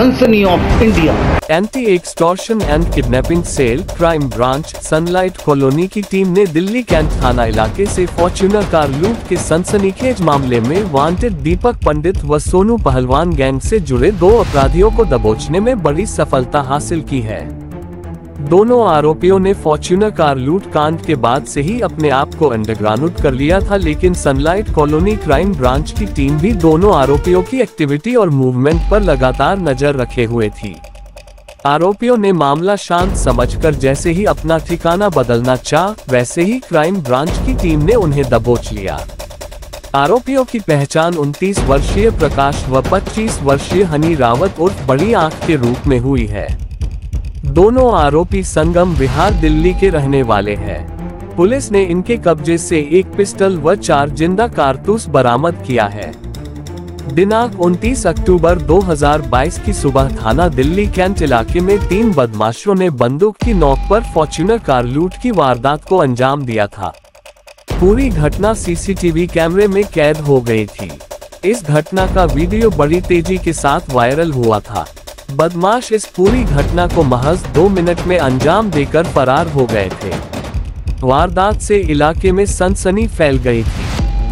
Sansani of India anti extortion and kidnapping cell crime branch Sunlight Colony की team ने Delhi cantt थाना इलाके से फॉर्च्यूनर कार लूट के सनसनीखेज मामले में वांटेड दीपक पंडित व सोनू पहलवान गैंग से जुड़े दो अपराधियों को दबोचने में बड़ी सफलता हासिल की है। दोनों आरोपियों ने फॉर्च्यूनर कार लूट कांड के बाद से ही अपने आप को अंडरग्राउंड कर लिया था, लेकिन सनलाइट कॉलोनी क्राइम ब्रांच की टीम भी दोनों आरोपियों की एक्टिविटी और मूवमेंट पर लगातार नज़र रखे हुए थी। आरोपियों ने मामला शांत समझकर जैसे ही अपना ठिकाना बदलना चाह, वैसे ही क्राइम ब्रांच की टीम ने उन्हें दबोच लिया। आरोपियों की पहचान 29 वर्षीय प्रकाश व 25 वर्षीय हनी रावत उर्फ़ बड़ी आँख के रूप में हुई है। दोनों आरोपी संगम बिहार दिल्ली के रहने वाले हैं। पुलिस ने इनके कब्जे से एक पिस्टल व चार ज़िंदा कारतूस बरामद किया है। दिनांक 29 अक्टूबर 2022 की सुबह थाना दिल्ली कैंट इलाके में तीन बदमाशों ने बंदूक की नोक पर फॉर्च्यूनर कार लूट की वारदात को अंजाम दिया था। पूरी घटना सीसीटीवी कैमरे में कैद हो गई थी। इस घटना का वीडियो बड़ी तेज़ी के साथ वायरल हुआ था। बदमाश इस पूरी घटना को महज दो मिनट में अंजाम देकर फरार हो गए थे। वारदात से इलाके में सनसनी फैल गई थी।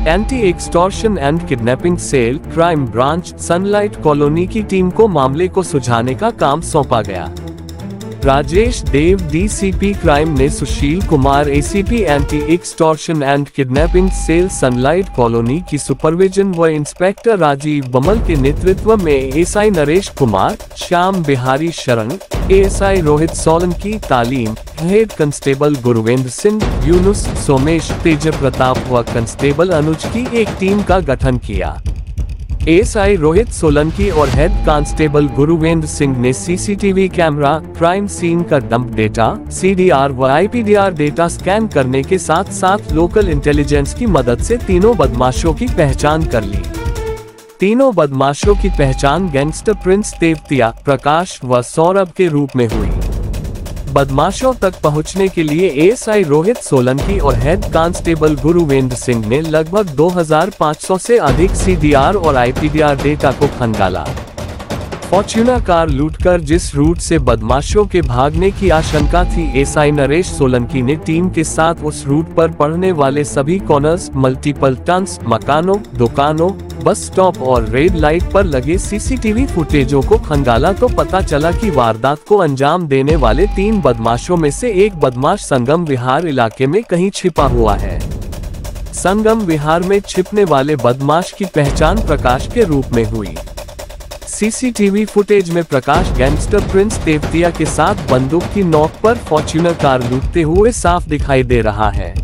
Anti extortion and kidnapping cell crime branch Sunlight Colony की टीम को मामले को सुझाने का काम सौंपा गया। राजेश देव डीसीपी क्राइम ने Sushil Kumar ACP anti extortion and kidnapping cell Sunlight Colony की सुपरविजन व इंस्पेक्टर राजीव बमल के नेतृत्व में एसआई नरेश कुमार, श्याम बिहारी शरण एएसआई रोहित सोलंकी तालीम, हेड कंस्टेबल गुरुवेंद्र सिंह, यूनुस सोमेश तेज प्रताप व कंस्टेबल अनुज की एक टीम का गठन किया। एएसआई रोहित सोलंकी और हेड कांस्टेबल गुरुवेंद्र सिंह ने सीसीटीवी कैमरा, क्राइम सीन का डंप डेटा सीडीआर व आईपीडीआर डेटा स्कैन करने के साथ साथ लोकल इंटेलिजेंस की मदद से तीनों बदमाशों की पहचान कर ली। तीनों बदमाशों की पहचान गैंगस्टर प्रिंस देवतिया, प्रकाश व सौरभ के रूप में हुई। बदमाशों तक पहुँचने के लिए एएसआई रोहित सोलंकी और हेड कांस्टेबल गुरुवेंद्र सिंह ने लगभग 2500 से अधिक सीडीआर और आईपीडीआर डेटा को खंगाला। फॉर्च्यूनर कार लूटकर जिस रूट से बदमाशों के भागने की आशंका थी, एसआई नरेश सोलंकी ने टीम के साथ उस रूट पर पड़ने वाले सभी कॉर्नर्स मल्टीपल टंस मकानों, दुकानों, बस स्टॉप और रेड लाइट पर लगे सीसीटीवी फुटेजों को खंगाला तो पता चला कि वारदात को अंजाम देने वाले तीन बदमाशों में से एक बदमाश संगम विहार इलाके में कहीं छिपा हुआ है। संगम विहार में छिपने वाले बदमाश की पहचान प्रकाश के रूप में हुई। सीसीटीवी फुटेज में प्रकाश गैंगस्टर प्रिंस तेवतिया के साथ बंदूक की नोक पर फॉर्च्यूनर कार लूटते हुए साफ़ दिखाई दे रहा है।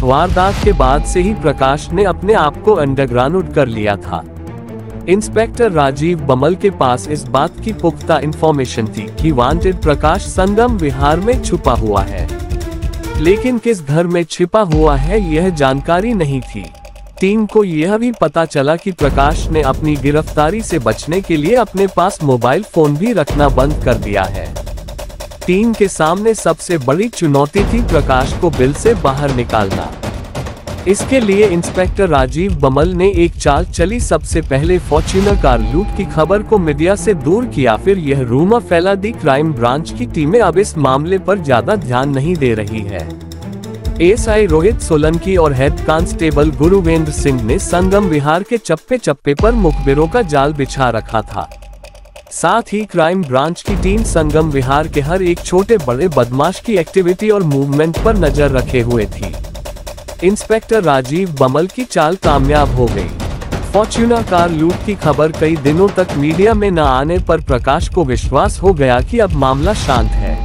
वारदात के बाद से ही प्रकाश ने अपने आप को अंडरग्राउंड कर लिया था। इंस्पेक्टर राजीव बमल के पास इस बात की पुख्ता इंफॉर्मेशन थी कि वांटेड प्रकाश संगम विहार में छुपा हुआ है। लेकिन किस घर में छिपा हुआ है यह जानकारी नहीं थी। टीम को यह भी पता चला कि प्रकाश ने अपनी गिरफ्तारी से बचने के लिए अपने पास मोबाइल फ़ोन भी रखना बंद कर दिया है। टीम के सामने सबसे बड़ी चुनौती थी प्रकाश को बिल से बाहर निकालना। इसके लिए इंस्पेक्टर राजीव बमल ने एक चाल चली सबसे पहले फॉर्च्यूनर कार लूट की खबर को मीडिया से दूर किया। फिर यह रूमा फैला दी क्राइम ब्रांच की टीमें अब इस मामले पर ज़्यादा ध्यान नहीं दे रही है। एएसआई रोहित सोलंकी और हेड कांस्टेबल गुरुवेंद्र सिंह ने संगम विहार के चप्पे चप्पे पर मुखबिरों का जाल बिछा रखा था। साथ ही क्राइम ब्रांच की टीम संगम विहार के हर एक छोटे बड़े बदमाश की एक्टिविटी और मूवमेंट पर नज़र रखे हुए थी। इंस्पेक्टर राजीव बमल की चाल कामयाब हो गई। फॉर्च्यूनर कार लूट की खबर कई दिनों तक मीडिया में न आने पर प्रकाश को विश्वास हो गया कि अब मामला शांत है।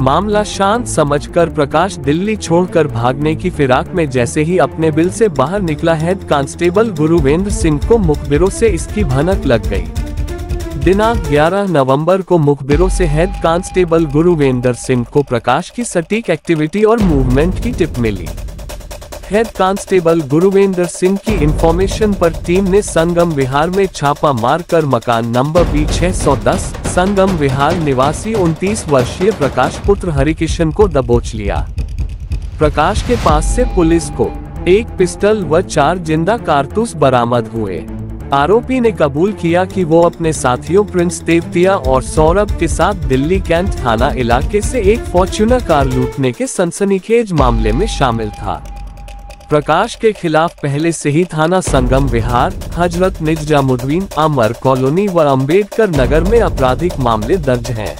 मामला शांत समझकर प्रकाश दिल्ली छोड़कर भागने की फिराक में जैसे ही अपने बिल से बाहर निकला, हेड कांस्टेबल गुरुवेंद्र सिंह को मुखबिरों से इसकी भनक लग गई। दिनांक 11 नवंबर को मुखबिरों से हेड कांस्टेबल गुरुवेंद्र सिंह को प्रकाश की सटीक एक्टिविटी और मूवमेंट की टिप मिली। हेड कांस्टेबल गुरुवेंद्र सिंह की इंफॉर्मेशन पर टीम ने संगम विहार में छापा मारकर मकान नंबर बी 610 संगम विहार निवासी 29 वर्षीय प्रकाश पुत्र हरिकिशन को दबोच लिया। प्रकाश के पास से पुलिस को एक पिस्टल व चार ज़िंदा कारतूस बरामद हुए। आरोपी ने कबूल किया कि वो अपने साथियों प्रिंस तेवतिया और सौरभ के साथ दिल्ली कैंट थाना इलाके से एक फॉर्च्यूनर कार लूटने के सनसनीखेज मामले में शामिल था। प्रकाश के खिलाफ पहले से ही थाना संगम विहार हज़रत निजामुद्दीन अमर कॉलोनी व अंबेडकर नगर में आपराधिक मामले दर्ज हैं।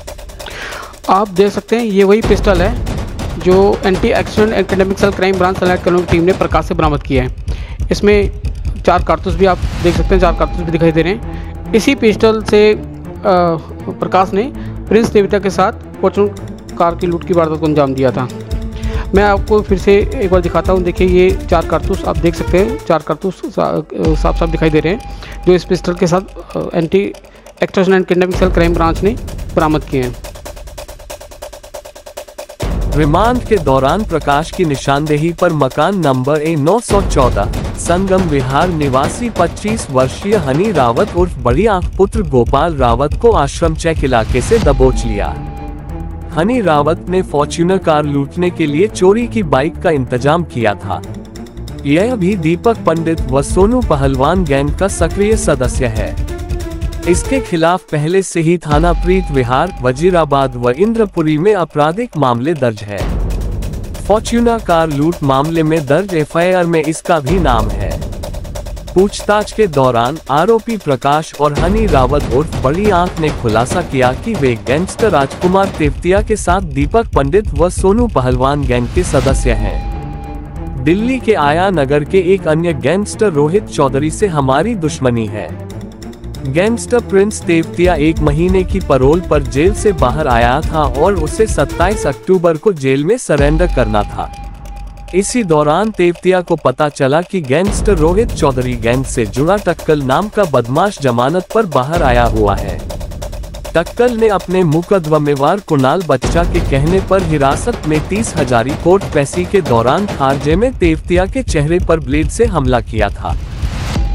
आप देख सकते हैं, ये वही पिस्टल है जो anti accident academic cell crime branch की टीम ने प्रकाश से बरामद किया है। इसमें चार कारतूस भी आप देख सकते हैं, चार कारतूस भी दिखाई दे रहे हैं। इसी पिस्टल से प्रकाश ने प्रिंस देविता के साथ फॉर्चून कार की लूट की वारदात को अंजाम दिया था। मैं आपको फिर से एक बार दिखाता हूँ। देखिए, ये चार कारतूस आप देख सकते हैं। चार कारतूस साफ़ साफ़ दिखाई दे रहे हैं, जो इस पिस्टल के साथ anti extortion and kidnapping cell crime branch ने बरामद किए हैं। रिमांड के दौरान प्रकाश की निशानदेही पर मकान नंबर ए 914 संगम विहार निवासी 25 वर्षीय हनी रावत उर्फ़ बड़ी आँख पुत्र गोपाल रावत को आश्रम चेक इलाके से दबोच लिया। हनी रावत ने फॉर्च्यूनर कार लूटने के लिए चोरी की बाइक का इंतज़ाम किया था। यह भी दीपक पंडित व सोनू पहलवान गैंग का सक्रिय सदस्य है। इसके खिलाफ पहले से ही थाना प्रीत विहार, वजीराबाद व इंद्रपुरी में आपराधिक मामले दर्ज है। फॉर्च्यूनर कार लूट मामले में दर्ज एफआईआर में इसका भी नाम है। पूछताछ के दौरान आरोपी प्रकाश और हनी रावत उर्फ़ बड़ी आँख ने खुलासा किया कि वे गैंगस्टर राजकुमार तेवतिया के साथ दीपक पंडित व सोनू पहलवान गैंग के सदस्य हैं। दिल्ली के आया नगर के एक अन्य गैंगस्टर रोहित चौधरी से हमारी दुश्मनी है गैंगस्टर प्रिंस तेवतिया एक महीने की परोल पर जेल से बाहर आया था और उसे 27 अक्टूबर को जेल में सरेंडर करना था इसी दौरान तेवतिया को पता चला कि गैंगस्टर रोहित चौधरी गैंग से जुड़ा टक्कल नाम का बदमाश जमानत पर बाहर आया हुआ है। टक्कल ने अपने मुकदमेवार कुणाल बच्चा के कहने पर हिरासत में तीस हजारी कोर्ट पैसी के दौरान खारजे में तेवतिया के चेहरे पर ब्लेड से हमला किया था।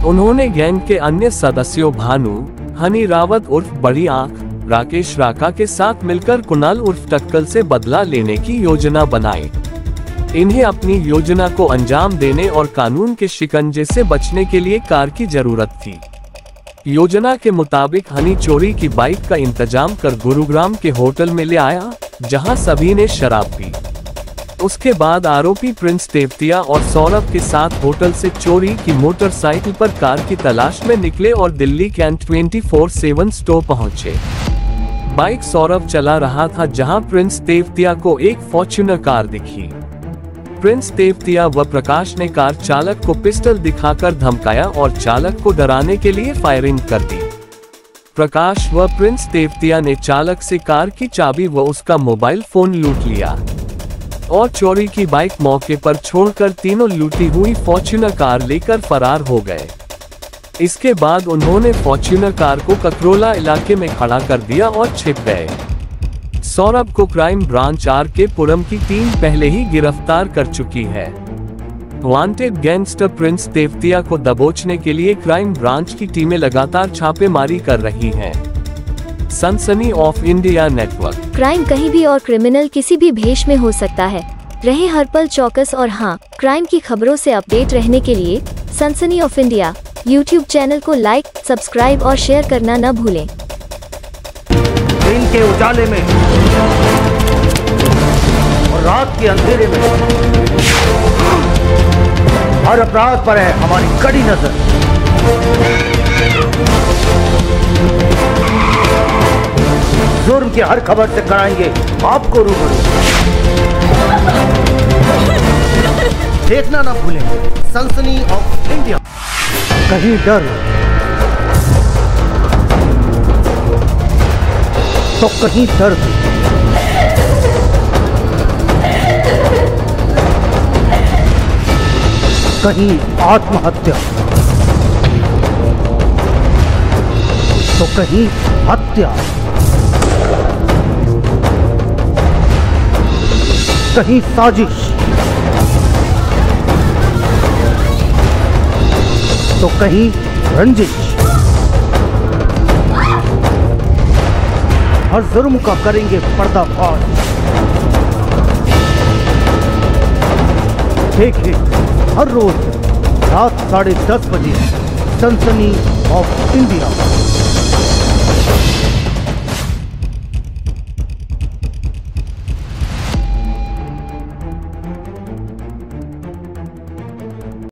उन्होंने गैंग के अन्य सदस्यों भानु, हनी रावत उर्फ़ बड़ी आँख, राकेश राका के साथ मिलकर कुणाल उर्फ़ टक्कल से बदला लेने की योजना बनाई। इन्हें अपनी योजना को अंजाम देने और कानून के शिकंजे से बचने के लिए कार की ज़रूरत थी। योजना के मुताबिक हनी चोरी की बाइक का इंतज़ाम कर गुरुग्राम के होटल में ले आया, जहाँ सभी ने शराब पी। उसके बाद आरोपी प्रिंस तेवतिया और सौरभ के साथ होटल से चोरी की मोटरसाइकिल पर कार की तलाश में निकले और दिल्ली कैंट 24/7 स्टोर पहुँचे। बाइक सौरभ चला रहा था, जहाँ प्रिंस तेवतिया को एक फॉर्च्यूनर कार दिखी। प्रिंस तेवतिया व प्रकाश ने कार चालक को पिस्टल दिखाकर धमकाया और चालक को डराने के लिए फायरिंग कर दी। प्रकाश व प्रिंस तेवतिया ने चालक से कार की चाबी व उसका मोबाइल फ़ोन लूट लिया। और चोरी की बाइक मौके पर छोड़कर तीनों लूटी हुई फॉर्च्यूनर कार लेकर फरार हो गए। इसके बाद उन्होंने फॉर्च्यूनर कार को ककरोला इलाके में खड़ा कर दिया और छिप गए। सौरभ को क्राइम ब्रांच आर के पुरम की टीम पहले ही गिरफ़्तार कर चुकी है। वांटेड गैंगस्टर प्रिंस तेवतिया को दबोचने के लिए क्राइम ब्रांच की टीमें लगातार छापेमारी कर रही हैं। सनसनी ऑफ़ इंडिया नेटवर्क क्राइम कहीं भी और क्रिमिनल किसी भी भेष में हो सकता है। रहे हर पल चौकस और हाँ क्राइम की खबरों से अपडेट रहने के लिए Sansani of India YouTube channel को लाइक सब्सक्राइब और शेयर करना न भूलें। दिन के उजाले में और रात के अंधेरे में। हर अपराध पर है हमारी कड़ी नज़र। जुर्म की हर खबर से कराएँगे आपको रूबरू। देखना ना भूलें। सनसनी ऑफ़ इंडिया कहीं डर तो कहीं दर्द कहीं आत्महत्या। तो कहीं हत्या। कहीं साजिश। तो कहीं रंजिश। हर जुर्म का करेंगे पर्दाफाश। देखिए, हर रोज रात साढ़े दस बजे सनसनी ऑफ़ इंडिया।